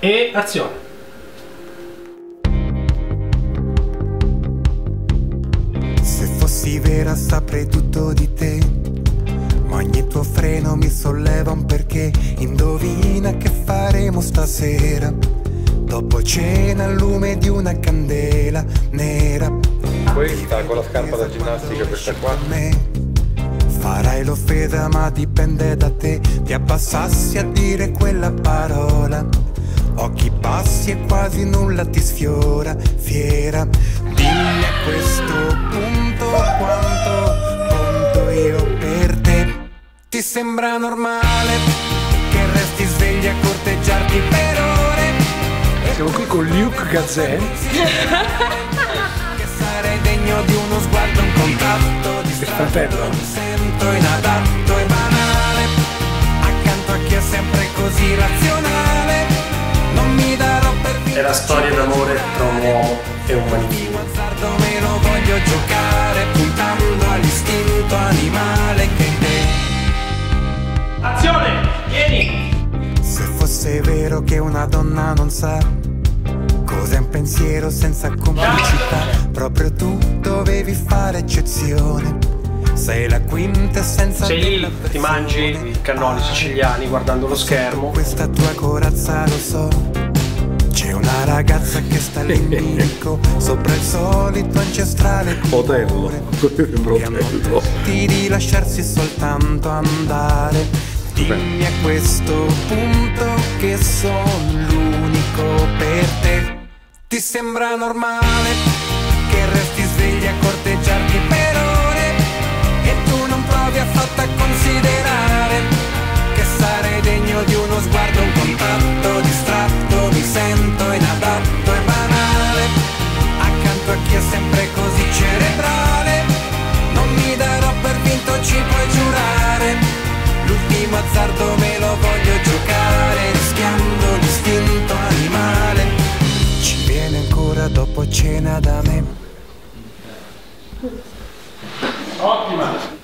E azione. Se fossi vera saprei tutto di te. Ma ogni tuo freno mi solleva un perché. Indovina che faremo stasera. Dopo cena al lume di una candela nera. Questa con la scarpa da ginnastica, questa qua. Farai l'offesa ma dipende da te Ti abbassassi a dire quella parola Occhi bassi e quasi nulla ti sfiora Fiera Dimmi a questo punto quanto conto io per te Ti sembra normale che resti svegli a corteggiarti per ore Siamo qui con Luke Gazzè. Che sarei degno di uno sguardo, un contatto di fratello. Mi sento inadatto È la storia d'amore tra un uomo e un manichino. voglio giocare Puntando all'istinto animale che in te Azione! Vieni! Se fosse vero che una donna non sa Cos'è un pensiero senza complicità Proprio tu dovevi fare eccezione Sei la quintessenza Sei della lì, ti mangi i cannoli siciliani guardando lo schermo. Questa tua corazza lo so ragazza che sta lì in bilico Sopra il solito ancestrale Otello. A molti di lasciarsi soltanto andare. Dimmi a questo punto che sono l'unico per te. Ti sembra normale dopo cena da me Ottima!